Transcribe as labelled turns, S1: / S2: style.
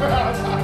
S1: Yeah.